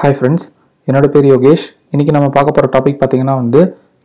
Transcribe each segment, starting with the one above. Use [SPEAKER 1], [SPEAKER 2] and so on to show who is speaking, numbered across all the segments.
[SPEAKER 1] Hi friends என்னோட பேர் யோகேஷ். இன்றைக்கி நம்ம பார்க்க போகிற டாபிக் பார்த்தீங்கன்னா வந்து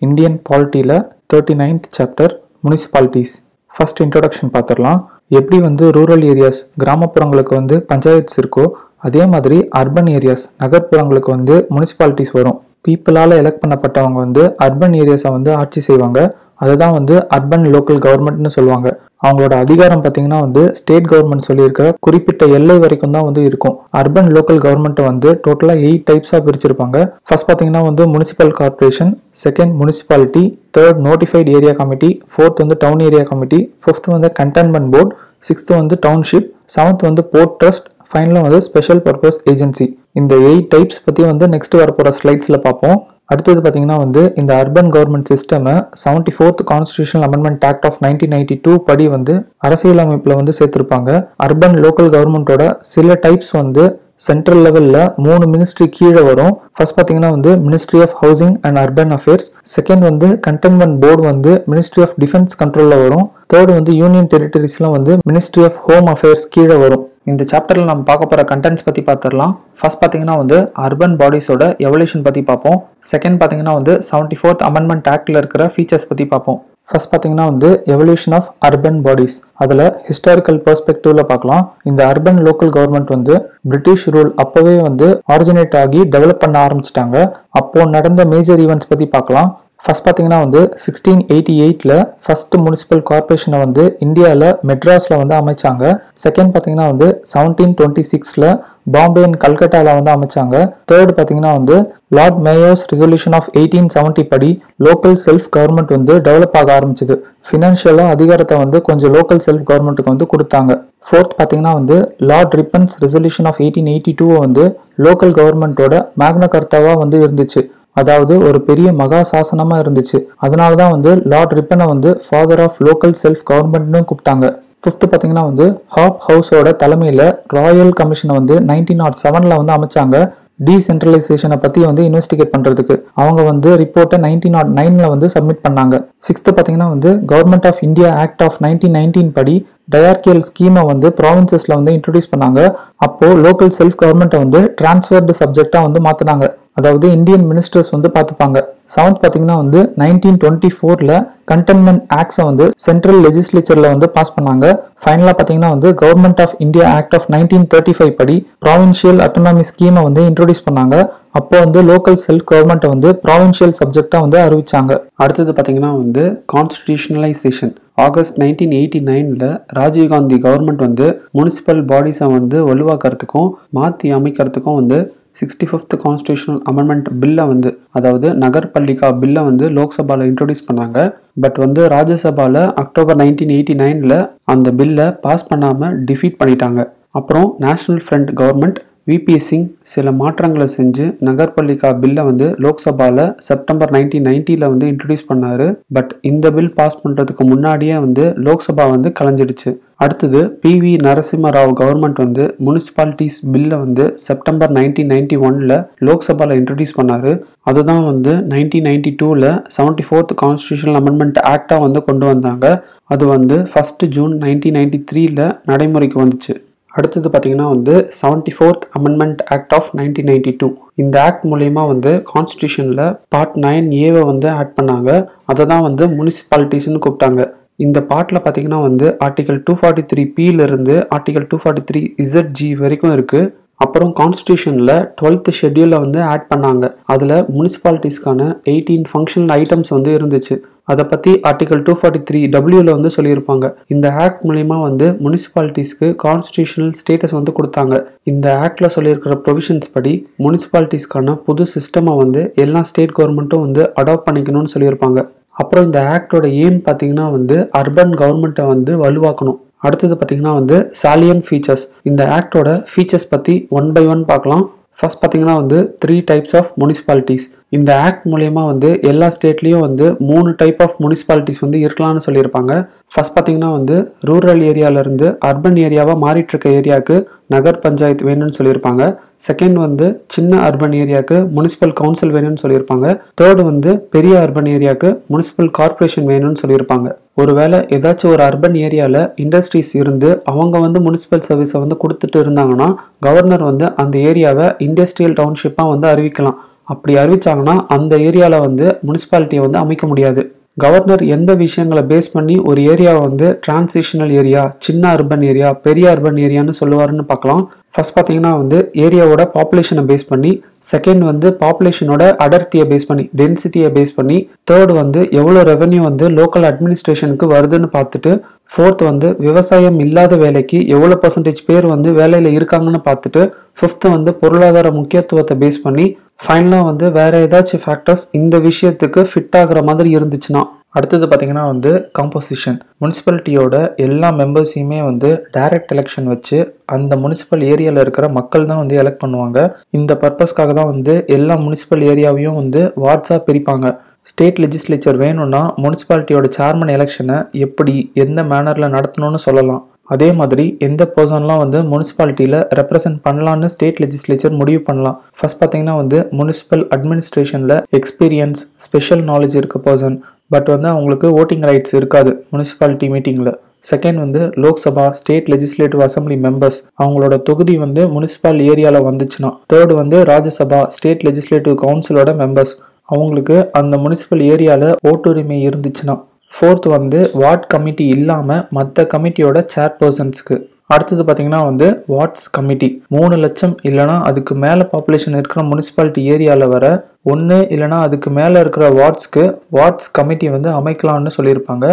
[SPEAKER 1] Indian பாலிட்டியில் thirty ninth chapter municipalities first introduction பார்த்துடலாம். எப்படி வந்து ரூரல் ஏரியாஸ் கிராமப்புறங்களுக்கு வந்து பஞ்சாயத்ஸ் இருக்கோ அதே மாதிரி அர்பன் ஏரியாஸ் நகர்ப்புறங்களுக்கு வந்து முனிசிபாலிட்டிஸ் வரும். பீப்புளால் எலெக்ட் பண்ணப்பட்டவங்க வந்து அர்பன் ஏரியாஸை வந்து ஆட்சி செய்வாங்க. அதுதான் வந்து அர்பன் லோக்கல் கவர்மெண்ட்னு சொல்லுவாங்க. அவங்களோட அதிகாரம் பார்த்தீங்கன்னா வந்து ஸ்டேட் கவர்மெண்ட் சொல்லியிருக்கிற குறிப்பிட்ட எல்லை வரைக்கும் தான் வந்து இருக்கும். அர்பன் லோக்கல் கவர்மெண்ட்டை வந்து டோட்டலாக எயிட் டைப்ஸாக பிரிச்சிருப்பாங்க. ஃபர்ஸ்ட் பார்த்தீங்கன்னா வந்து municipal corporation second municipality third notified area committee fourth வந்து டவுன் ஏரியா கமிட்டி ஃபிஃப்த் வந்து கண்டெயின்மெண்ட் போர்ட் சிக்ஸ்த் வந்து டவுன்ஷிப் செவன்த் வந்து போர்ட் ட்ரஸ்ட் ஃபைனலாக வந்து ஸ்பெஷல் பர்பஸ் ஏஜென்சி இந்த எயிட் டைப்ஸ் பற்றி வந்து நெக்ஸ்ட் வரப்போகிற ஸ்லைட்ஸில் பார்ப்போம். அடுத்தது பார்த்தீங்கன்னா வந்து இந்த அர்பன் கவர்மெண்ட் சிஸ்டமை seventy fourth constitutional amendment act of nineteen ninety two படி வந்து அரசியலமைப்பில் வந்து சேர்த்துருப்பாங்க. அர்பன் லோக்கல் கவர்மெண்ட்டோட சில டைப்ஸ் வந்து சென்ட்ரல் லெவலில் மூணு மினிஸ்ட்ரி கீழே வரும். ஃபர்ஸ்ட் பார்த்தீங்கன்னா வந்து ministry of housing and urban affairs second வந்து கண்டென்மெண்ட் போர்டு வந்து மினிஸ்ட்ரி ஆஃப் டிஃபென்ஸ் கண்ட்ரோலில் வரும். தேர்ட் வந்து யூனியன் டெரிட்டரிஸ்லாம் வந்து மினிஸ்ட்ரி ஆஃப் ஹோம் அஃபேர்ஸ் கீழே வரும். இந்த சாப்டரில் நம்ம பார்க்க போகிற கண்டென்ட்ஸ் பற்றி பார்த்துடலாம். ஃபர்ஸ்ட் பார்த்தீங்கன்னா வந்து அர்பன் பாடிஸோட எவல்யூஷன் பற்றி பார்ப்போம். செகண்ட் பார்த்தீங்கன்னா வந்து செவன்டி ஃபோர்த் அமெண்ட்மெண்ட் ஆக்டில் இருக்கிற ஃபீச்சர்ஸ் பற்றி பார்ப்போம். ஃபர்ஸ்ட் பார்த்தீங்கன்னா வந்து எவல்யூஷன் ஆஃப் அர்பன் பாடிஸ் அதில் ஹிஸ்டாரிக்கல் பெர்ஸ்பெக்டிவ்ல பார்க்கலாம். இந்த அர்பன் லோக்கல் கவர்மெண்ட் வந்து பிரிட்டிஷ் ரூல் அப்போவே வந்து ஆரிஜினேட் ஆகி டெவலப் பண்ண ஆரம்பிச்சிட்டாங்க. அப்போ நடந்த மேஜர் ஈவெண்ட்ஸ் பற்றி பார்க்கலாம். ஃபர்ஸ்ட் பார்த்தீங்கன்னா வந்து சிக்ஸ்டீன் எயிட்டி எயிட்டில் ஃபர்ஸ்ட் முனிசிபல் கார்பரேஷனை வந்து இந்தியாவில் மெட்ராஸில் வந்து அமைச்சாங்க. செகண்ட் பார்த்தீங்கன்னா வந்து செவன்டீன் டுவெண்ட்டி சிக்ஸில் பாம்பே அண்ட் கல்கட்டாவில் வந்து அமைச்சாங்க. தேர்ட் பார்த்தீங்கன்னா வந்து Lord Mayo's resolution of eighteen seventy படி லோக்கல் செல்ஃப் கவர்மெண்ட் வந்து டெவலப் ஆக ஆரம்பிச்சது. ஃபினான்ஷியலாக அதிகாரத்தை வந்து கொஞ்சம் லோக்கல் செல்ஃப் கவர்மெண்ட்டுக்கு வந்து கொடுத்தாங்க. ஃபோர்த் பார்த்தீங்கன்னா வந்து Lord Ripon's resolution of eighteen eighty டூவை வந்து லோக்கல் கவர்மெண்ட்டோட மேக்ன கர்த்தாவாக வந்து இருந்துச்சு. அதாவது ஒரு பெரிய மகா சாசனமாக இருந்துச்சு. அதனால தான் வந்து லார்ட் ரிப்பனை வந்து ஃபாதர் ஆஃப் லோக்கல் செல்ஃப் கவர்மெண்ட்னு கூப்பிட்டாங்க. ஃபிஃப்த்து பார்த்தீங்கன்னா வந்து ஹாப் ஹவுஸோட தலைமையில் ராயல் கமிஷனை வந்து நைன்டீன் நாட் செவனில் வந்து அமைச்சாங்க. டீசென்ட்ரலைசேஷனை பற்றி வந்து இன்வெஸ்டிகேட் பண்ணுறதுக்கு அவங்க வந்து ரிப்போர்ட்டை நைன்டீன் நாட் நைனில் வந்து சப்மிட் பண்ணாங்க. சிக்ஸ்த்து பார்த்தீங்கன்னா வந்து government of India act of nineteen nineteen படி டயார்கியல் ஸ்கீமை வந்து ப்ராவின்சஸில் வந்து இன்ட்ரடியூஸ் பண்ணாங்க. அப்போது லோக்கல் செல்ஃப் கவர்மெண்ட்டை வந்து டிரான்ஸ்ஃபர்டு சப்ஜெக்டாக வந்து மாற்றினாங்க அதாவது இந்தியன் மினிஸ்டர்ஸ் வந்து பார்த்துப்பாங்க. செவன்த் பார்த்தீங்கன்னா வந்து நைன்டீன் டுவெண்ட்டி ஃபோரில் கண்டென்மெண்ட் ஆக்ட்ஸை வந்து சென்ட்ரல் லெஜிஸ்லேச்சரில் வந்து பாஸ் பண்ணாங்க. ஃபைனலாக பார்த்தீங்கன்னா வந்து government of India act of nineteen thirty five படி ப்ராவின்ஷியல் அட்டோனாமி ஸ்கீமை வந்து இன்ட்ரோடியூஸ் பண்ணாங்க. அப்போ வந்து லோக்கல் செல்ஃப் கவர்மெண்ட்டை வந்து ப்ராவின்ஷியல் சப்ஜெக்டாக வந்து அறிவிச்சாங்க.
[SPEAKER 2] அடுத்தது பார்த்தீங்கன்னா வந்து கான்ஸ்டியூஷனலைசேஷன் ஆகஸ்ட் நைன்டீன் எயிட்டி நைனில் ராஜீவ்காந்தி கவர்மெண்ட் வந்து முனிசிபல் பாடிஸை வந்து வலுவாக்கிறதுக்கும் மாற்றி அமைக்கிறதுக்கும் வந்து சிக்ஸ்டி ஃபிஃப்த் கான்ஸ்டியூஷனல் அமெண்ட்மெண்ட் பில்லை வந்து அதாவது நகர்பள்ளிக்கா பில்லை வந்து லோக்சபாவில் இன்ட்ரடியூஸ் பண்ணாங்க. பட் வந்து ராஜ்யசபாவில் அக்டோபர் நைன்டீன் எயிட்டி நைனில் அந்த பில்லை பாஸ் பண்ணாமல் டிஃபீட் பண்ணிட்டாங்க. அப்புறம் national front government VPS Singh சில மாற்றங்களை செஞ்சு நகர்பல்லிகா பில்லை வந்து லோக்சபாவில் செப்டம்பர் நைன்டீன் நைன்ட்டியில் வந்து இன்ட்ரடியூஸ் பண்ணார். பட் இந்த பில் பாஸ் பண்ணுறதுக்கு முன்னாடியே வந்து லோக்சபா வந்து கலைஞ்சிடுச்சு. அடுத்தது பி வி நரசிம்மராவ் கவர்மெண்ட் வந்து முனிசிபாலிட்டிஸ் பில்லை வந்து செப்டம்பர் நைன்டீன் நைன்டி ஒனில் லோக்சபாவில் இன்ட்ரடியூஸ் பண்ணார். அதுதான் வந்து நைன்டீன் நைன்டி டூவில் செவன்டி ஃபோர்த் கான்ஸ்டியூஷனல் அமெண்ட்மெண்ட் ஆக்டாக வந்து கொண்டு வந்தாங்க. அது வந்து ஃபஸ்ட்டு ஜூன் நைன்டீன் நைன்டி த்ரீல நடைமுறைக்கு வந்துச்சு. அடுத்தது பார்த்தீங்கன்னா வந்து seventy fourth amendment act of nineteen ninety two இந்த ஆக்ட் மூலயமா வந்து கான்ஸ்டியூஷனில் பார்ட் நைன் ஏவை வந்து ஆட் பண்ணாங்க. அதை தான் வந்து முனிசிபாலிட்டிஸ்னு கூப்பிட்டாங்க. இந்த பாட்டில் பார்த்தீங்கன்னா வந்து article two forty three பியிலிருந்து article two forty three Z வரைக்கும் இருக்குது அப்புறம் கான்ஸ்டியூஷனில் டுவெல்த் ஷெட்யூலில் வந்து ஆட் பண்ணாங்க. அதில் முனிசிபாலிட்டிஸ்க்கான எயிட்டீன் ஃபங்க்ஷனல் ஐட்டம்ஸ் வந்து இருந்துச்சு. அதை பற்றி ஆர்டிகல் டூ ஃபார்ட்டி த்ரீ டபிள்யூவில் வந்து சொல்லியிருப்பாங்க. இந்த ஆக்ட் மூலிமா வந்து முனிசிபாலிட்டிஸ்க்கு கான்ஸ்டியூஷனல் ஸ்டேட்டஸ் வந்து கொடுத்தாங்க. இந்த ஆக்டில் சொல்லியிருக்கிற ப்ரொவிஷன்ஸ் படி முனிசிபாலிட்டிஸ்க்கான புது சிஸ்டமை வந்து எல்லா ஸ்டேட் கவர்மெண்ட்டும் வந்து அடாப்ட் பண்ணிக்கணும்னு சொல்லியிருப்பாங்க. அப்புறம் இந்த ஆக்டோட எய்ம் பார்த்தீங்கன்னா வந்து அர்பன் கவர்மெண்ட்டை வந்து வலுவாக்கணும். அடுத்தது பார்த்தீங்கன்னா வந்து சாலியன் ஃபீச்சர்ஸ் இந்த ஆக்டோட ஃபீச்சர்ஸ் பற்றி ஒன் பை ஒன் பார்க்கலாம். ஃபர்ஸ்ட் பார்த்தீங்கன்னா வந்து த்ரீ டைப்ஸ் ஆஃப் முனிசிபாலிட்டிஸ் இந்த ஆக்ட் மூலயமா வந்து எல்லா ஸ்டேட்லேயும் வந்து மூணு டைப் ஆஃப் முனிசிபாலிட்டிஸ் வந்து இருக்கலாம்னு சொல்லியிருப்பாங்க. ஃபஸ்ட் பார்த்தீங்கன்னா வந்து ரூரல் ஏரியாவிலேருந்து அர்பன் ஏரியாவாக மாறிட்டு இருக்க ஏரியாவுக்கு நகர் பஞ்சாயத்து வேணும்னு சொல்லியிருப்பாங்க. செகண்ட் வந்து சின்ன அர்பன் ஏரியாவுக்கு முனிசிபல் கவுன்சில் வேணும்னு சொல்லியிருப்பாங்க. தேர்டு வந்து பெரிய அர்பன் ஏரியாவுக்கு முனிசிபல் கார்ப்பரேஷன் வேணும்னு சொல்லியிருப்பாங்க. ஒருவேளை ஏதாச்சும் ஒரு அர்பன் ஏரியாவில் இண்டஸ்ட்ரீஸ் இருந்து அவங்க வந்து முனிசிபல் சர்வீஸை வந்து கொடுத்துட்டு இருந்தாங்கன்னா கவர்னர் வந்து அந்த ஏரியாவை இண்டஸ்ட்ரியல் டவுன்ஷிப்பாக வந்து அறிவிக்கலாம். அப்படி அறிவிச்சாங்கன்னா அந்த ஏரியாவில் வந்து முனிசிபாலிட்டியை வந்து அமைக்க முடியாது. கவர்னர் எந்த விஷயங்களை பேஸ் பண்ணி ஒரு ஏரியாவை வந்து டிரான்சிஷனல் ஏரியா சின்ன அர்பன் ஏரியா பெரிய அர்பன் ஏரியான்னு சொல்லுவாருன்னு பார்க்கலாம். ஃபர்ஸ்ட் பார்த்தீங்கன்னா வந்து ஏரியாவோட பாப்புலேஷனை பேஸ் பண்ணி செகண்ட் வந்து பாப்புலேஷனோட அடர்த்தியை பேஸ் பண்ணி டென்சிட்டியை பேஸ் பண்ணி தேர்ட் வந்து எவ்வளோ ரெவன்யூ வந்து லோக்கல் அட்மினிஸ்ட்ரேஷனுக்கு வருதுன்னு பார்த்துட்டு ஃபோர்த் வந்து விவசாயம் இல்லாத வேலைக்கு எவ்வளோ பர்சன்டேஜ் பேர் வந்து வேலையில் இருக்காங்கன்னு பார்த்துட்டு ஃபிஃப்த்து வந்து பொருளாதார முக்கியத்துவத்தை பேஸ் பண்ணி ஃபைனலாக வந்து வேறு ஏதாச்சும் ஃபேக்டர்ஸ் இந்த விஷயத்துக்கு ஃபிட் ஆகிற மாதிரி இருந்துச்சுன்னா
[SPEAKER 1] அடுத்தது பார்த்திங்கன்னா வந்து காம்போசிஷன் முனிசிபாலிட்டியோட எல்லா மெம்பர்ஸையுமே வந்து டைரக்ட் எலெக்ஷன் வச்சு அந்த முனிசிபல் ஏரியாவில் இருக்கிற மக்கள் தான் வந்து எலெக்ட் பண்ணுவாங்க. இந்த பர்பஸ்க்காக தான் வந்து எல்லா முனிசிபல் ஏரியாவையும் வந்து வாட்ஸாக பிரிப்பாங்க. ஸ்டேட் லெஜிஸ்லேச்சர் வேணும்னா முனிசிபாலிட்டியோட சேர்மன் எலெக்ஷனை எப்படி எந்த மேனரில் நடத்தணும்னு சொல்லலாம். அதே மாதிரி எந்த பர்சன்லாம் வந்து முனிசிபாலிட்டியில் ரெப்ரசன்ட் பண்ணலான்னு ஸ்டேட் லெஜிஸ்லேச்சர் முடிவு பண்ணலாம். ஃபர்ஸ்ட் பார்த்தீங்கன்னா வந்து முனிசிபல் அட்மினிஸ்ட்ரேஷனில் எக்ஸ்பீரியன்ஸ் ஸ்பெஷல் நாலேஜ் இருக்க பர்சன் பட் வந்து அவங்களுக்கு ஓட்டிங் ரைட்ஸ் இருக்காது முனிசிபாலிட்டி மீட்டிங்கில் செகண்ட் வந்து Lok Sabha state legislative assembly members அவங்களோட தொகுதி வந்து முனிசிபல் ஏரியாவில் வந்துச்சுன்னா. தேர்ட் வந்து ராஜ்யசபா ஸ்டேட் லெஜிஸ்லேட்டிவ் கவுன்சிலோட மெம்பர்ஸ் அவங்களுக்கு அந்த முனிசிபல் ஏரியாவில் ஓட்டுரிமை இருந்துச்சுன்னா. ஃபோர்த் வந்து வார்ட் கமிட்டி இல்லாமல் மற்ற கமிட்டியோட சேர்பர்சன்ஸ்க்கு அடுத்தது பார்த்தீங்கன்னா வந்து வார்ட்ஸ் கமிட்டி மூணு லட்சம் இல்லைனா அதுக்கு மேலே பாப்புலேஷன் இருக்கிற முனிசிபாலிட்டி ஏரியாவில் வர ஒன்று இல்லைனா அதுக்கு மேலே இருக்கிற வார்ட்ஸ்க்கு வார்ட்ஸ் கமிட்டி வந்து அமைக்கலாம்னு சொல்லியிருப்பாங்க.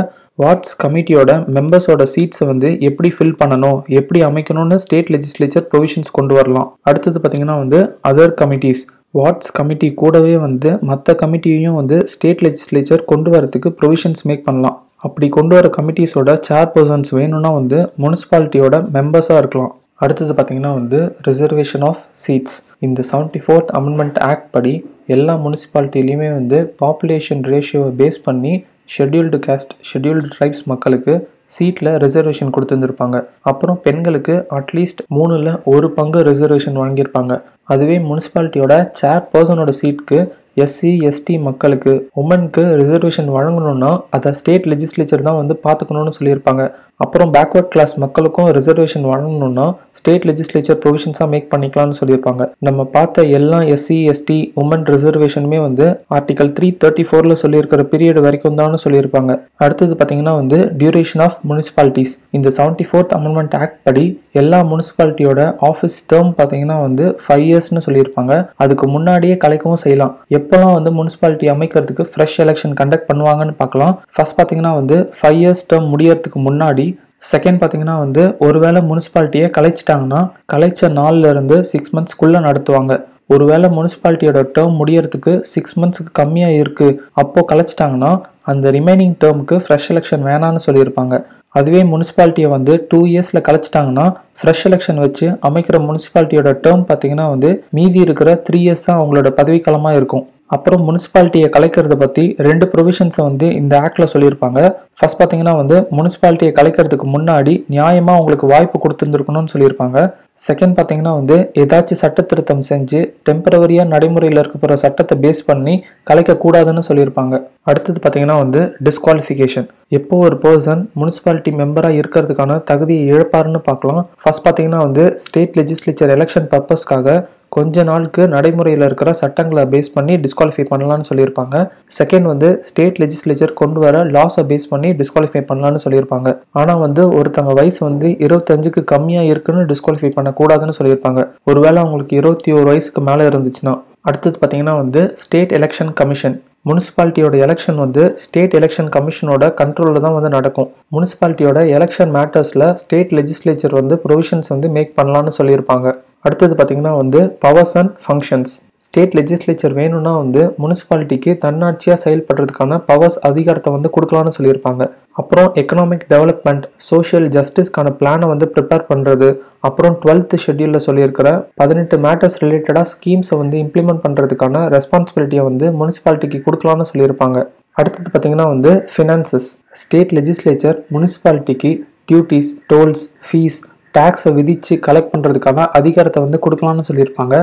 [SPEAKER 1] வார்ட்ஸ் கமிட்டியோட மெம்பர்ஸோட சீட்ஸை வந்து எப்படி ஃபில் பண்ணணும் எப்படி அமைக்கணும்னு ஸ்டேட் லெஜிஸ்லேச்சர் ப்ரொவிஷன்ஸ் கொண்டு வரலாம். அடுத்தது பார்த்தீங்கன்னா வந்து அதர் கமிட்டிஸ் வார்ட்ஸ் கமிட்டி கூடவே வந்து மற்ற கமிட்டியையும் வந்து ஸ்டேட் லெஜிஸ்லேச்சர் கொண்டு வரதுக்கு ப்ரொவிஷன்ஸ் மேக் பண்ணலாம். அப்படி கொண்டு வர கமிட்டிஸோட சேர்பர்சன்ஸ் வேணும்னா வந்து முனிசிபாலிட்டியோட மெம்பர்ஸாக இருக்கலாம். அடுத்தது பார்த்தீங்கன்னா வந்து ரிசர்வேஷன் ஆஃப் சீட்ஸ் இந்த செவன்டி ஃபோர்த் அமெண்ட்மெண்ட் ஆக்ட் படி எல்லா முனிசிபாலிட்டிலையுமே வந்து பாப்புலேஷன் ரேஷியோவை பேஸ் பண்ணி ஷெட்யூல்டு கேஸ்ட் ஷெட்யூல்டு ட்ரைப்ஸ் மக்களுக்கு சீட்டில் ரிசர்வேஷன் கொடுத்துருந்துருப்பாங்க. அப்புறம் பெண்களுக்கு அட்லீஸ்ட் மூணில் ஒரு பங்கு ரிசர்வேஷன் வழங்கியிருப்பாங்க அதுவே முனிசிபாலிட்டியோட சேர் பர்சனோட சீட்டுக்கு எஸ்சி எஸ்டி மக்களுக்கு உமனுக்கு ரிசர்வேஷன் வழங்கணும்னா அதை ஸ்டேட் லெஜிஸ்லேச்சர் தான் வந்து பார்த்துக்கணும்னு சொல்லியிருப்பாங்க. அப்புறம் பேக்வர்ட் கிளாஸ் மக்களுக்கும் ரிசர்வேஷன் வழங்கணும்னா ஸ்டேட் லெஜிஸ்லேச்சர் ப்ரொவிஷன்ஸாக மேக் பண்ணிக்கலாம்னு சொல்லியிருப்பாங்க. நம்ம பார்த்த எல்லா எஸ்சி எஸ்டி உமன் ரிசர்வேஷனுமே வந்து ஆர்டிகல் த்ரீ தேர்ட்டி ஃபோரில் சொல்லியிருக்கிற பீரியட் வரைக்கும் தான் சொல்லியிருப்பாங்க. அடுத்தது பார்த்தீங்கன்னா வந்து டியூரேஷன் ஆஃப் முனிசிபாலிட்டிஸ் இந்த செவன்டி ஃபோர்த் அமெண்ட்மெண்ட் ஆக்ட் படி எல்லா முனிசிபாலிட்டியோட ஆஃபீஸ் டேர்ம் பார்த்தீங்கன்னா வந்து ஃபைவ் இயர்ஸ்னு சொல்லியிருப்பாங்க. அதுக்கு முன்னாடியே கலைக்கவும் செய்யலாம். எப்போல்லாம் வந்து முனிசிபாலிட்டி அமைக்கிறதுக்கு ஃப்ரெஷ் எலெக்ஷன் கண்டக்ட் பண்ணுவாங்கன்னு பார்க்கலாம். ஃபர்ஸ்ட் பார்த்தீங்கன்னா வந்து ஃபைவ் இயர்ஸ் டேர்ம் முடியறதுக்கு முன்னாடி செகண்ட் பார்த்தீங்கன்னா வந்து ஒருவேளை முனிசிபாலிட்டியை கலைச்சிட்டாங்கன்னா கலைச்ச நாள்லேருந்து சிக்ஸ் மந்த்ஸ்க்குள்ளே நடத்துவாங்க. ஒருவேளை முனிசிபாலிட்டியோட டேர்ம் முடியறதுக்கு சிக்ஸ் மந்த்ஸ்க்கு கம்மியாக இருக்குது அப்போது கலைச்சிட்டாங்கன்னா அந்த ரிமைனிங் டேர்முக்கு ஃப்ரெஷ் எலெக்ஷன் வேணான்னு சொல்லியிருப்பாங்க. அதுவே முனிசிபாலிட்டியை வந்து டூ இயர்ஸில் கலைச்சிட்டாங்கன்னா ஃப்ரெஷ் எலெக்ஷன் வச்சு அமைக்கிற முனிசிபாலிட்டியோட டேர்ம் பார்த்தீங்கன்னா வந்து மீதி இருக்கிற த்ரீ இயர்ஸ் தான் அவங்களோட பதவிக்காலமாக இருக்கும். அப்புறம் முனிசிபாலிட்டியை கலைக்கிறத பற்றி ரெண்டு ப்ரொவிஷன்ஸை வந்து இந்த ஆக்டில் சொல்லியிருப்பாங்க. ஃபர்ஸ்ட் பார்த்தீங்கன்னா வந்து முனிசிபாலிட்டியை கலைக்கிறதுக்கு முன்னாடி நியாயமாக அவங்களுக்கு வாய்ப்பு கொடுத்துருந்துருக்கணும்னு சொல்லியிருப்பாங்க. செகண்ட் பார்த்தீங்கன்னா வந்து ஏதாச்சும் சட்ட திருத்தம் செஞ்சு டெம்பரவரியாக நடைமுறையில் இருக்க போகிற சட்டத்தை பேஸ் பண்ணி கலைக்கக்கூடாதுன்னு சொல்லியிருப்பாங்க. அடுத்தது பார்த்தீங்கன்னா வந்து டிஸ்குவாலிஃபிகேஷன் எப்போ ஒரு பர்சன் முனிசிபாலிட்டி மெம்பராக இருக்கிறதுக்கான தகுதியை இழப்பாருன்னு பார்க்கலாம். ஃபர்ஸ்ட் பார்த்தீங்கன்னா வந்து ஸ்டேட் லெஜிஸ்லேச்சர் எலெக்ஷன் பர்பஸ்க்காக கொஞ்ச நாளுக்கு நடைமுறையில் இருக்கிற சட்டங்களை பேஸ் பண்ணி டிஸ்குவாலிஃபை பண்ணலாம்னு சொல்லியிருப்பாங்க. செகண்ட் வந்து ஸ்டேட் லெஜிஸ்லேச்சர் கொண்டு வர லாஸை பேஸ் பண்ணி டிஸ்குவாலிஃபை பண்ணலான்னு சொல்லியிருப்பாங்க. ஆனால் வந்து ஒருத்தங்க வயசு வந்து இருபத்தஞ்சுக்கு கம்மியாக இருக்குன்னு டிஸ்குவாலிஃபை பண்ணக்கூடாதுன்னு சொல்லியிருப்பாங்க. ஒருவேளை அவங்களுக்கு இருபத்தி ஒரு வயசுக்கு மேலே இருந்துச்சுன்னா. அடுத்தது பார்த்தீங்கன்னா வந்து ஸ்டேட் எலெக்ஷன் கமிஷன் முனிசிபாலிட்டியோட எலெக்ஷன் வந்து ஸ்டேட் எலெக்ஷன் கமிஷனோட கண்ட்ரோலில் தான் வந்து நடக்கும். முனிசிபாலிட்டியோட எலெக்ஷன் மேட்டர்ஸில் ஸ்டேட் லெஜிஸ்லேச்சர் வந்து ப்ரொவிஷன்ஸ் வந்து மேக் பண்ணலான்னு சொல்லியிருப்பாங்க. அடுத்தது பார்த்தீங்கன்னா வந்து powers and functions state legislature வேணும்னா வந்து முனிசிபாலிட்டிக்கு தன்னாட்சியாக செயல்படுறதுக்கான பவர்ஸ் அதிகாரத்தை வந்து கொடுக்கலாம்னு சொல்லியிருப்பாங்க. அப்புறம் எக்கனாமிக் டெவலப்மெண்ட் சோஷியல் ஜஸ்டிஸ்க்கான பிளானை வந்து ப்ரிப்பேர் பண்ணுறது அப்புறம் டுவெல்த் ஷெட்யூலில் சொல்லியிருக்கிற பதினெட்டு மேட்டர்ஸ் ரிலேட்டடாக ஸ்கீம்ஸை வந்து இம்ப்ளிமெண்ட் பண்ணுறதுக்கான ரெஸ்பான்சிபிலிட்டியை வந்து முனிசிபாலிட்டிக்கு கொடுக்கலாம்னு சொல்லியிருப்பாங்க. அடுத்தது பார்த்தீங்கன்னா வந்து ஃபினான்சஸ் ஸ்டேட் லெஜிஸ்லேச்சர் முனிசிபாலிட்டிக்கு டியூட்டிஸ் டோல்ஸ் ஃபீஸ் டேக்ஸை விதித்து கலெக்ட் பண்ணுறதுக்கான அதிகாரத்தை வந்து கொடுக்கலாம்னு சொல்லியிருப்பாங்க.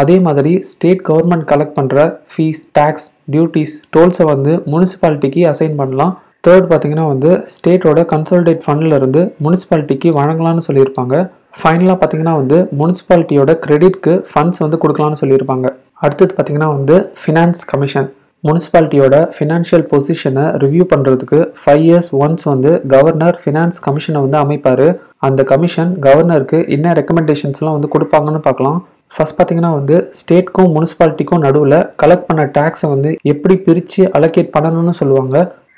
[SPEAKER 1] அதே மாதிரி ஸ்டேட் கவர்மெண்ட் கலெக்ட் பண்ணுற ஃபீஸ் டேக்ஸ் டியூட்டிஸ் டோல்ஸை வந்து முனிசிபாலிட்டிக்கு அசைன் பண்ணலாம். தேர்ட் பார்த்தீங்கன்னா வந்து ஸ்டேட்டோட கன்சல்டேட் ஃபண்டில் இருந்து முனிசிபாலிட்டிக்கு வழங்கலாம்னு சொல்லியிருப்பாங்க. ஃபைனலாக பார்த்தீங்கன்னா வந்து முனிசிபாலிட்டியோட கிரெடிட்க்கு ஃபண்ட்ஸ் வந்து கொடுக்கலாம்னு சொல்லியிருப்பாங்க. அடுத்தது பார்த்தீங்கன்னா வந்து ஃபினான்ஸ் கமிஷன் முனிசிபாலிட்டியோட ஃபினான்ஷியல் பொசிஷனை ரிவ்யூ பண்ணுறதுக்கு ஃபைவ் இயர்ஸ் ஒன்ஸ் வந்து கவர்னர் ஃபினான்ஸ் கமிஷனை வந்து அமைப்பார். அந்த கமிஷன் கவர்னருக்கு என்ன ரெக்கமெண்டேஷன்ஸ்லாம் வந்து கொடுப்பாங்கன்னு பார்க்கலாம். ஃபர்ஸ்ட் பார்த்தீங்கன்னா வந்து ஸ்டேட்க்கும் முனிசிபாலிட்டிக்கும் நடுவில் கலெக்ட் பண்ண டேக்ஸை வந்து எப்படி பிரித்து அலோகேட் பண்ணணும்னு சொல்லுவாங்க.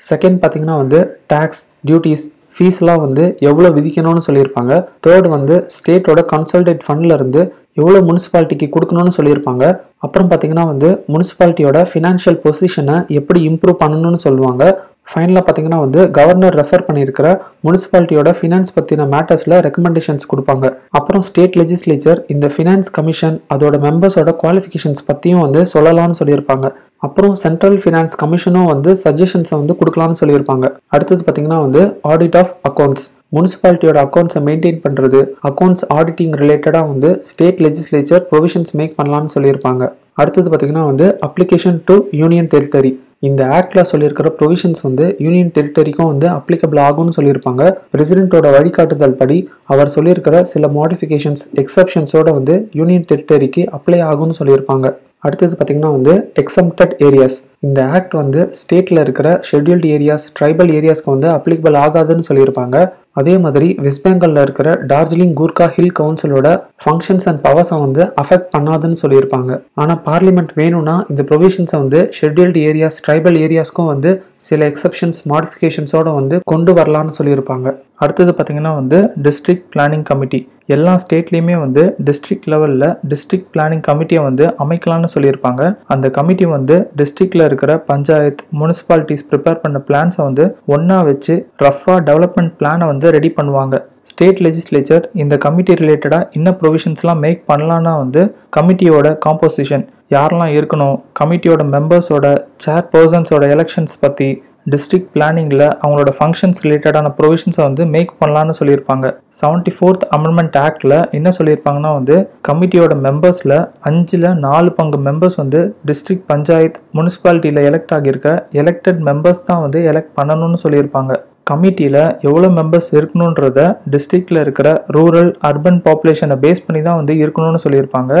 [SPEAKER 1] செகண்ட் பார்த்தீங்கன்னா வந்து டேக்ஸ் டியூட்டிஸ் ஃபீஸ்லாம் வந்து எவ்வளோ விதிக்கணும்னு சொல்லியிருப்பாங்க. தேர்ட் வந்து ஸ்டேட்டோட கன்சல்டேட் ஃபண்ட்லேருந்து எவ்வளோ முனிசிபாலிட்டிக்கு கொடுக்கணும்னு சொல்லியிருப்பாங்க. அப்புறம் பார்த்தீங்கன்னா வந்து முனிசிபாலிட்டியோட ஃபினான்ஷியல் பொசிஷனை எப்படி இம்ப்ரூவ் பண்ணணும்னு சொல்லுவாங்க. ஃபைனலாக பார்த்தீங்கன்னா வந்து கவர்னர் ரெஃபர் பண்ணியிருக்கிற முனிசிபாலிட்டியோட ஃபினான்ஸ் பற்றின மேட்டர்ஸில் ரெக்கமெண்டேஷன்ஸ் கொடுப்பாங்க. அப்புறம் ஸ்டேட் லெஜிஸ்லேச்சர் இந்த ஃபினான்ஸ் கமிஷன் அதோட மெம்பர்ஸோட குவாலிஃபிகேஷன்ஸ் பற்றியும் வந்து சொல்லலாம்னு சொல்லியிருப்பாங்க. அப்புறம் சென்ட்ரல் ஃபினான்ஸ் கமிஷனும் வந்து சஜஷன்ஸை வந்து கொடுக்கலாம்னு சொல்லியிருப்பாங்க. அடுத்தது பார்த்தீங்கன்னா வந்து ஆடிட் ஆஃப் அக்கௌண்ட்ஸ் முனிசிபாலிட்டியோட அக்கௌண்ட்ஸை மெயின்டைன் பண்ணுறது அக்கௌண்ட்ஸ் ஆடிட்டிங் ரிலேட்டடாக வந்து ஸ்டேட் லெஜிஸ்லேச்சர் ப்ரொவிஷன்ஸ் மேக் பண்ணலாம்னு சொல்லியிருப்பாங்க. அடுத்தது பார்த்தீங்கன்னா வந்து அப்ளிகேஷன் டு யூனியன் டெரிட்டரி இந்த ஆக்டில் சொல்லியிருக்கிற ப்ரொவிஷன்ஸ் வந்து யூனியன் டெரிட்டரிக்கும் வந்து அப்ளிகபிள் ஆகும்னு சொல்லியிருப்பாங்க. பிரசிடென்ட்டோட வழிகாட்டுதல் படி அவர் சொல்லியிருக்கிற சில மாடிஃபிகேஷன்ஸ் எக்ஸப்ஷன்ஸோட வந்து யூனியன் டெரிட்டரிக்கு அப்ளை ஆகும்னு சொல்லியிருப்பாங்க. அடுத்தது பார்த்திங்கன்னா வந்து எக்ஸம்டட் ஏரியாஸ் இந்த ஆக்ட் வந்து ஸ்டேட்டில் இருக்கிற ஷெட்யூல்டு ஏரியாஸ் ட்ரைபல் ஏரியாஸ்க்கு வந்து அப்ளிகபிள் ஆகாதுன்னு சொல்லியிருப்பாங்க. அதே மாதிரி வெஸ்ட் பெங்காலில் இருக்கிற டார்ஜிலிங் கூர்கா ஹில் கவுன்சிலோட ஃபங்க்ஷன்ஸ் அண்ட் பவர்ஸை வந்து அஃபெக்ட் பண்ணாதுன்னு சொல்லியிருப்பாங்க. ஆனால் பார்லிமெண்ட் வேணும்னா இந்த ப்ரொவிஷன்ஸை வந்து ஷெட்யூல்டு ஏரியாஸ் ட்ரைபல் ஏரியாஸ்க்கும் வந்து சில எக்ஸப்ஷன்ஸ் மாடிஃபிகேஷன்ஸோட வந்து கொண்டு வரலான்னு சொல்லியிருப்பாங்க. அடுத்தது பார்த்தீங்கன்னா வந்து டிஸ்ட்ரிக்ட் பிளானிங் கமிட்டி எல்லா ஸ்டேட்லேயுமே வந்து டிஸ்ட்ரிக்ட் லெவலில் டிஸ்ட்ரிக்ட் பிளானிங் கமிட்டியை வந்து அமைக்கலாம்னு சொல்லியிருப்பாங்க. அந்த கமிட்டி வந்து டிஸ்ட்ரிக்டில் இருக்கிற பஞ்சாயத் முனிசிபாலிட்டிஸ் ப்ரிப்பேர் பண்ண பிளான்ஸை வந்து ஒன்றா வச்சு ரஃபாக டெவலப்மெண்ட் பிளானை வந்து ரெடி பண்ணுவாங்க. ஸ்டேட் லெஜிஸ்லேச்சர் இந்த கமிட்டி ரிலேட்டடாக என்ன ப்ரொவிஷன்ஸ்லாம் மேக் பண்ணலான்னா வந்து கமிட்டியோட காம்போசிஷன் யாரெல்லாம் இருக்கணும்? கமிட்டியோட மெம்பர்ஸோட சேர் பர்சன்ஸோட எலெக்ஷன்ஸ் பற்றி டிஸ்ட்ரிக்ட் பிளானிங்கில் அவங்களோட ஃபங்க்ஷன்ஸ் ரிலேட்டடான ப்ரொவிஷன்ஸை வந்து மேக் பண்ணலான்னு சொல்லியிருப்பாங்க. செவன்டி ஃபோர்த் அமெண்ட்மெண்ட் ஆக்டில் என்ன சொல்லியிருப்பாங்கன்னா வந்து கமிட்டியோட மெம்பர்ஸில் அஞ்சில் நாலு பங்கு மெம்பர்ஸ் வந்து டிஸ்ட்ரிக்ட் பஞ்சாயத் முனிசிபாலிட்டியில் எலெக்ட் ஆகியிருக்க எலெக்டட் மெம்பர்ஸ் தான் வந்து எலெக்ட் பண்ணணும்னு சொல்லியிருப்பாங்க. கமிட்டியில் எவ்வளோ மெம்பர்ஸ் இருக்கணுன்றத டிஸ்ட்ரிக்டில் இருக்கிற ரூரல் அர்பன் பாப்புலேஷனை பேஸ் பண்ணி தான் வந்து இருக்கணும்னு சொல்லியிருப்பாங்க.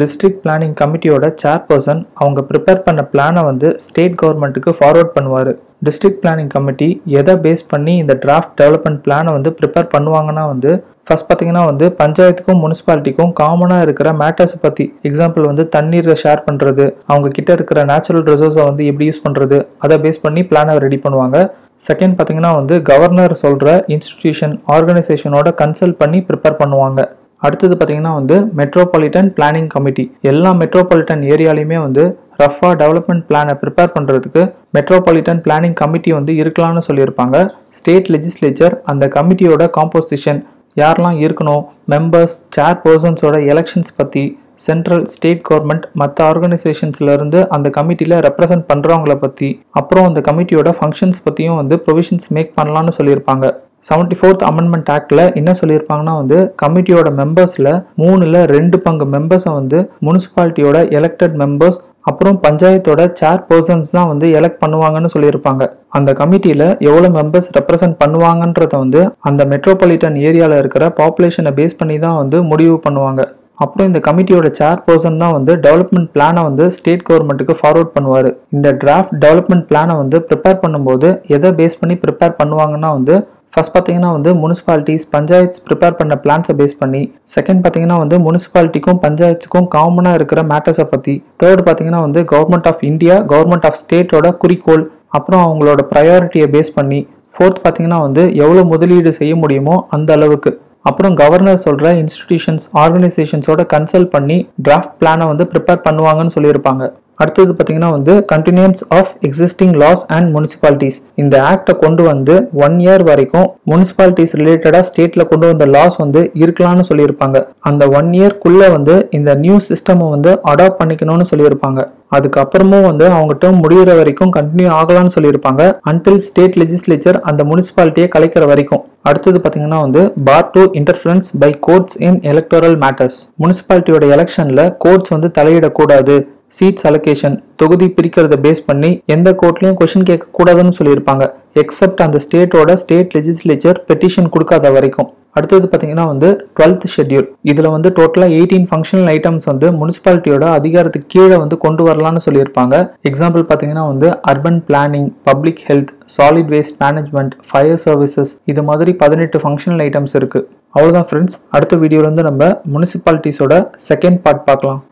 [SPEAKER 1] டிஸ்ட்ரிக்ட் பிளானிங் கமிட்டியோட சேர்பர்சன் அவங்க ப்ரிப்பேர் பண்ண பிளானை வந்து ஸ்டேட் கவர்மெண்ட்டுக்கு ஃபார்வர்ட் பண்ணுவார். டிஸ்ட்ரிக்ட் பிளானிங் கமிட்டி எதை பேஸ் பண்ணி இந்த டிராஃப்ட் டெவலப்மெண்ட் பிளானை வந்து ப்ரிப்பேர் பண்ணுவாங்கன்னா வந்து ஃபர்ஸ்ட் பார்த்தீங்கன்னா வந்து பஞ்சாயத்துக்கும் முனிசிபாலிட்டிக்கும் காமனாக இருக்கிற மேட்டர்ஸை பற்றி எக்ஸாம்பிள் வந்து தண்ணீரை ஷேர் பண்ணுறது அவங்க கிட்ட இருக்கிற நேச்சுரல் ரிசோர்ஸை வந்து எப்படி யூஸ் பண்ணுறது அதை பேஸ் பண்ணி பிளானை ரெடி பண்ணுவாங்க. செகண்ட் பார்த்தீங்கன்னா வந்து கவர்னர் சொல்கிற இன்ஸ்டிடியூஷன் ஆர்கனைசேஷனோட கன்சல்ட் பண்ணி ப்ரிப்பேர் பண்ணுவாங்க. அடுத்தது பார்த்தீங்கன்னா வந்து மெட்ரோபாலிட்டன் பிளானிங் கமிட்டி எல்லா மெட்ரோபாலிட்டன் ஏரியாலையுமே வந்து ரஃபாக டெவலப்மெண்ட் பிளானை ப்ரிப்பேர் பண்ணுறதுக்கு மெட்ரோபாலிட்டன் பிளானிங் கமிட்டி வந்து இருக்கலாம்னு சொல்லியிருப்பாங்க. ஸ்டேட் லெஜிஸ்லேச்சர் அந்த கமிட்டியோட காம்போசிஷன் யாரெல்லாம் இருக்கணும்? மெம்பர்ஸ் சேர் பர்சன்ஸோட எலெக்ஷன்ஸ் பற்றி சென்ட்ரல் ஸ்டேட் கவர்மெண்ட் மற்ற ஆர்கனைசேஷன்ஸ்லேருந்து அந்த கமிட்டியில் ரெப்ரசன்ட் பண்ணுறவங்கள பற்றி அப்புறம் அந்த கமிட்டியோட ஃபங்க்ஷன்ஸ் பற்றியும் வந்து ப்ரொவிஷன்ஸ் மேக் பண்ணலான்னு சொல்லியிருப்பாங்க. செவன்டி ஃபோர்த் அமெண்ட்மெண்ட் ஆக்டில் என்ன சொல்லியிருப்பாங்கன்னா வந்து கமிட்டியோட மெம்பர்ஸில் மூணில் ரெண்டு பங்கு மெம்பர்ஸை வந்து முனிசிபாலிட்டியோட எலெக்டட் மெம்பர்ஸ் அப்புறம் பஞ்சாயத்தோட சேர் பர்சன்ஸ் தான் வந்து எலெக்ட் பண்ணுவாங்கன்னு சொல்லியிருப்பாங்க. அந்த கமிட்டியில் எவ்வளோ மெம்பர்ஸ் ரெப்ரசன்ட் பண்ணுவாங்கன்றத வந்து அந்த மெட்ரோபாலிட்டன் ஏரியாவில் இருக்கிற பாப்புலேஷனை பேஸ் பண்ணி தான் வந்து முடிவு பண்ணுவாங்க. அப்புறம் இந்த கமிட்டியோட சேர் பர்சன் தான் வந்து டெவலப்மெண்ட் பிளானை வந்து ஸ்டேட் கவர்மெண்ட்டுக்கு ஃபார்வர்ட் பண்ணுவார். இந்த டிராஃப்ட் டெவலப்மெண்ட் பிளானை வந்து ப்ரிப்பேர் பண்ணும்போது எதை பேஸ் பண்ணி ப்ரிப்பேர் பண்ணுவாங்கன்னா வந்து ஃபர்ஸ்ட் பார்த்தீங்கன்னா வந்து முனிசிபாலிட்டிஸ் பஞ்சாயத்ஸ் ப்ரிப்பேர் பண்ண பிளான்ஸை பேஸ் பண்ணி செகண்ட் பார்த்தீங்கன்னா வந்து முனிசிபாலிட்டிக்கும் பஞ்சாயத்துக்கும் காமனாக இருக்கிற மேட்டர்ஸை பற்றி தேர்ட் பார்த்தீங்கன்னா வந்து government of India government of ஸ்டேட்டோட குறிக்கோள் அப்புறம் அவங்களோட ப்ரையாரிட்டியை பேஸ் பண்ணி ஃபோர்த் பார்த்தீங்கன்னா வந்து எவ்வளோ முதலீடு செய்ய முடியுமோ அந்த அளவுக்கு. அப்புறம் கவர்னர் சொல்கிற இன்ஸ்டிடியூஷன்ஸ் ஆர்கனைசேஷன்ஸோட கன்சல்ட் பண்ணி டிராஃப்ட் பிளானை வந்து ப்ரிப்பேர் பண்ணுவாங்கன்னு சொல்லியிருப்பாங்க. அடுத்தது பார்த்தீங்கன்னா வந்து continuance of existing laws and municipalities இந்த ஆக்டை கொண்டு வந்து ஒன் இயர் வரைக்கும் முனிசிபாலிட்டிஸ் ரிலேட்டடாக ஸ்டேட்டில் கொண்டு வந்த லாஸ் வந்து இருக்கலாம்னு சொல்லியிருப்பாங்க. அந்த ஒன் இயர்க்குள்ளே வந்து இந்த நியூ சிஸ்டமை வந்து அடாப்ட் பண்ணிக்கணும்னு சொல்லியிருப்பாங்க. அதுக்கப்புறமும் வந்து அவங்க டேர்ம் முடிகிற வரைக்கும் கண்டினியூ ஆகலாம்னு சொல்லியிருப்பாங்க அன்டில் ஸ்டேட் லெஜிஸ்லேச்சர் அந்த முனிசிபாலிட்டியை கலைக்கிற வரைக்கும். அடுத்தது பார்த்தீங்கன்னா வந்து bar to interference by courts in electoral matters முனிசிபாலிட்டியோட எலெக்ஷனில் கோர்ட்ஸ் வந்து தலையிடக்கூடாது. சீட்ஸ் அலோகேஷன் தொகுதி பிரிக்கிறத பேஸ் பண்ணி எந்த கோர்ட்லையும் கொஷின் கேட்கக்கூடாதுன்னு சொல்லியிருப்பாங்க. எக்ஸப்ட் அந்த ஸ்டேட்டோட ஸ்டேட் லெஜிஸ்லேச்சர் பெட்டிஷன் கொடுக்காத வரைக்கும். அடுத்தது பார்த்தீங்கன்னா வந்து டுவெல்த் ஷெட்யூல் இதில் வந்து டோட்டலாக எயிட்டீன் ஃபங்க்ஷனல் ஐட்டம்ஸ் வந்து முனிசிபாலிட்டியோட அதிகாரத்துக்கு கீழே வந்து கொண்டு வரலாம்னு சொல்லியிருப்பாங்க. எக்ஸாம்பிள் பார்த்தீங்கன்னா வந்து urban planning public health solid waste management fire services இது மாதிரி பதினெட்டு ஃபங்க்ஷனல் ஐட்டம்ஸ் இருக்குது அவ்வளோதான் ஃப்ரெண்ட்ஸ் அடுத்த வீடியோவில் வந்து நம்ம முனிசிபாலிட்டிஸோட செகண்ட் பார்ட் பார்க்கலாம்.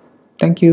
[SPEAKER 1] Thank you